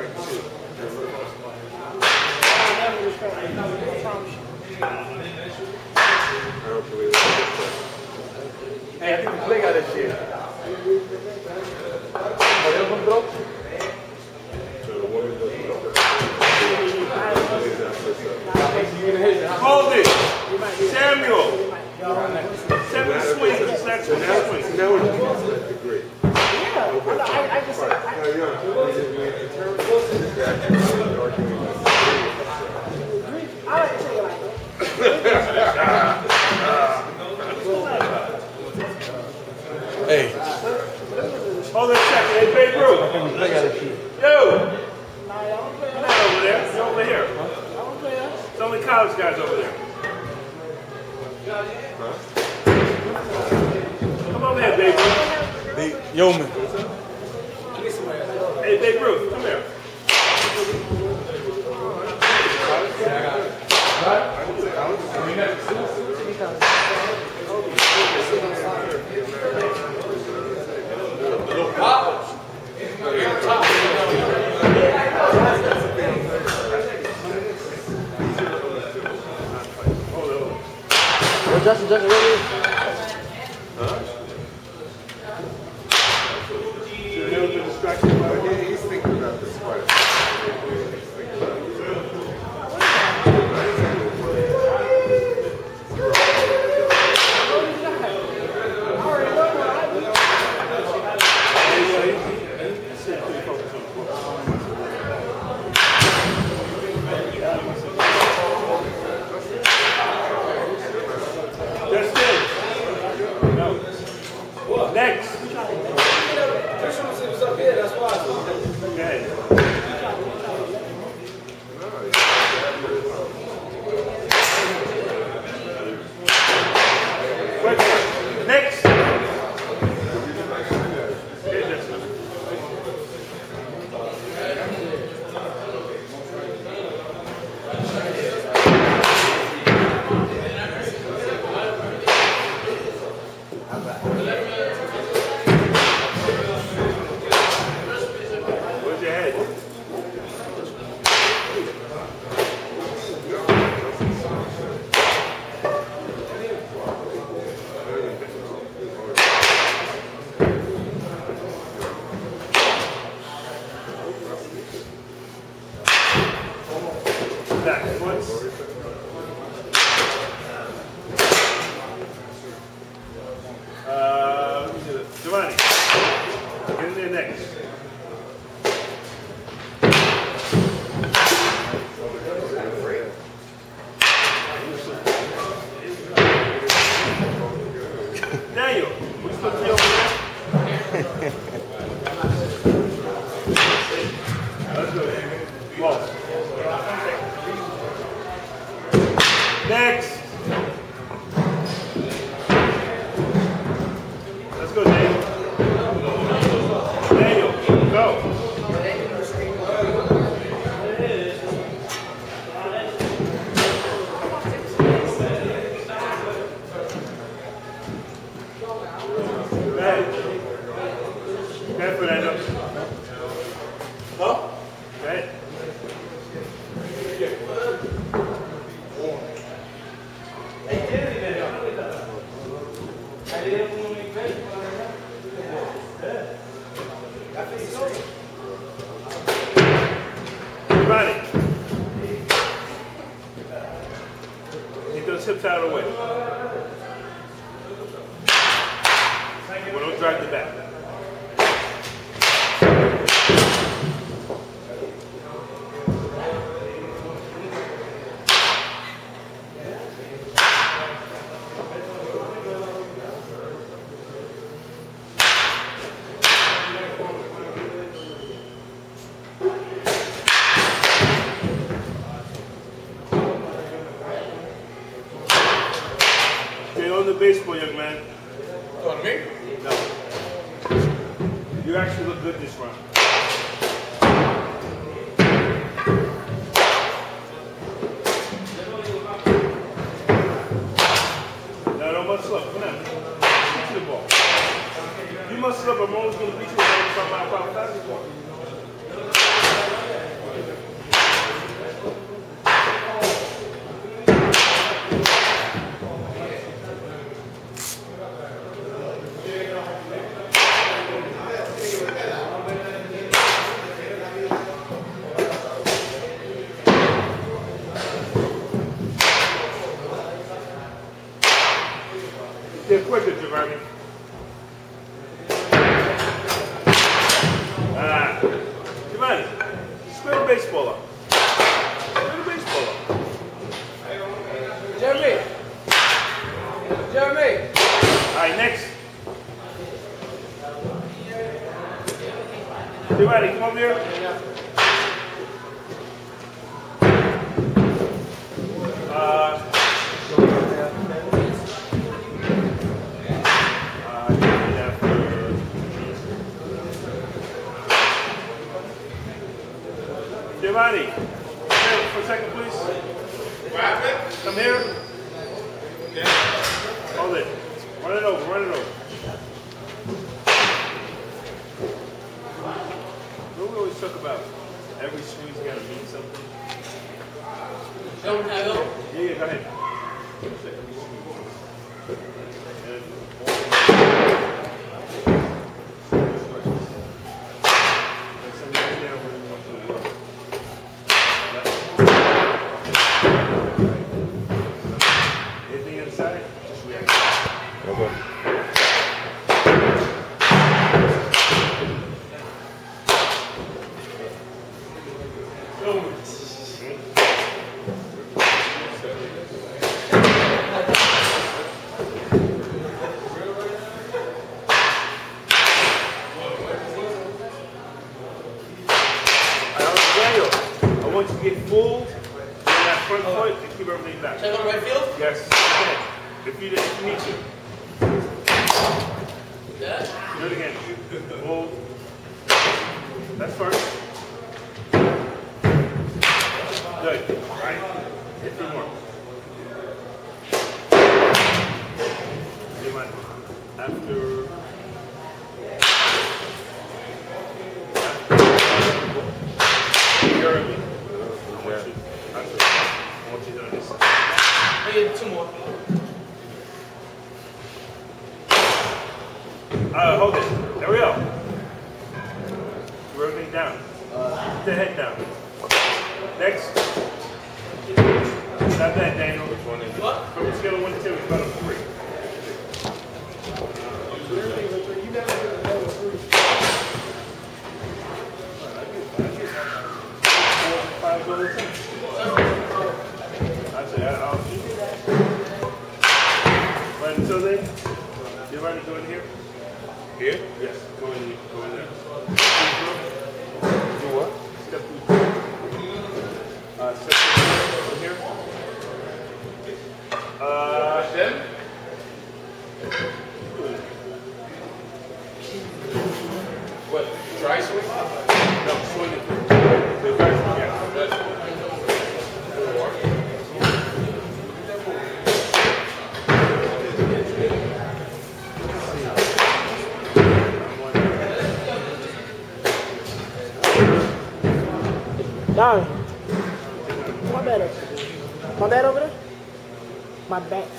Hey, I think the play got that shit. Are they on Yo, man. Hey, Big Ruth, come here. Justin, Justin, where are you? six. Deus. baseball, young man. On me? No. You actually look good this round. Now don't mess up. Come on. Beat the ball. You muscle up, always going to beat you with a 95 fastball. Everybody, come over here. we always talk about every screen's got to mean something. Don't have Yeah, go ahead. That's first. Good. All right. Hit three more. You went after. Uh, hold it. the head down. Next. Not that, Daniel. Which one is it? What? From the scale of 1 to 2, Don, my better. My bad over there? My back.